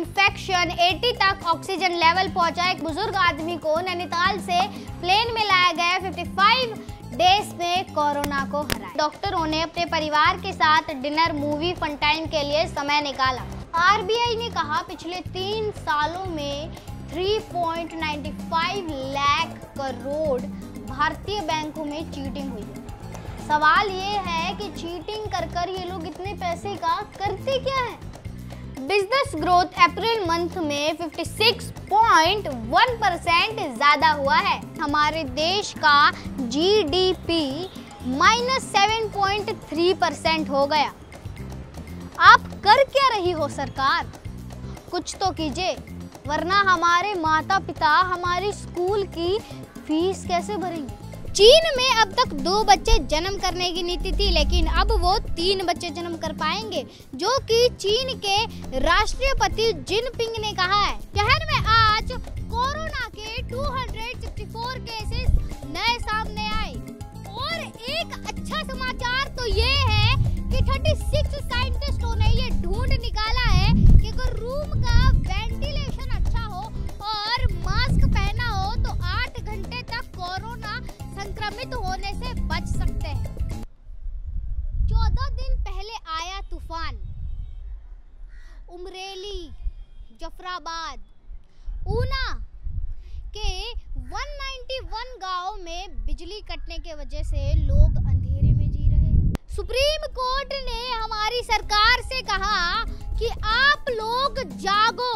Oxygen 80 तक oxygen level पहुँचा। एक बुज़ुर्ग आदमी को नैनीताल से प्लेन में लाया गया 55 डेज़ में कोरोना को हराया। डॉक्टरों ने अपने परिवार के साथ डिनर मूवी फन टाइम के लिए समय निकाला। आरबीआई ने कहा, पिछले तीन सालों में 3.95 लाख करोड़ भारतीय बैंकों में चीटिंग हुई है। सवाल ये है कि चीटिंग कर कर ये लोग इतने पैसे का करते क्या है? बिज़नेस ग्रोथ अप्रैल मंथ में 56.1 परसेंट ज़्यादा हुआ है। हमारे देश का GDP minus seven point three percent हो गया। आप कर क्या रही हो सरकार? कुछ तो कीजिए, वरना हमारे माता पिता हमारी स्कूल की फ़ीस कैसे भरेंगे? चीन में अब तक दो बच्चे जन्म करने की नीति थी, लेकिन अब वो तीन बच्चे जन्म कर पाएँगे, जो कि चीन के राष्ट्रपति जिनपिंग ने कहा है। शहर में आज संक्रमित होने से बच सकते हैं। चौदह दिन पहले आया तूफ़ान। उमरेली, जफराबाद, ऊना के 191 गाँव में बिजली कटने के वजह से लोग अंधेरे में जी रहे हैं। सुप्रीम कोर्ट ने हमारी सरकार से कहा कि आप लोग जागो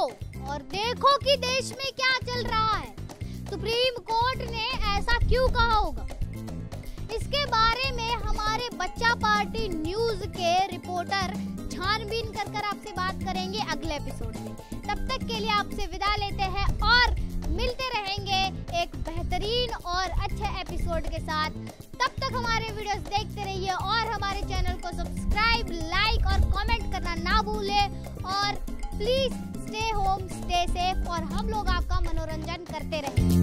और देखो कि देश में क्या चल रहा है। सुप्रीम कोर्ट ने ऐसा क्यों कहा होगा? इसके बारे में हमारे बच्चा पार्टी न्यूज़ के रिपोर्टर छानबीन कर कर आपसे बात करेंगे अगले एपिसोड में। तब तक के लिए आपसे विदा लेते हैं और मिलते रहेंगे एक बेहतरीन और अच्छे एपिसोड के साथ। तब तक हमारे वीडियोस देखते रहिए और हमारे चैनल को सब्सक्राइब, लाइक और कमेंट करना ना भूलें और please stay home stay safe और हम लोग आपका मनोरंजन करते रहें।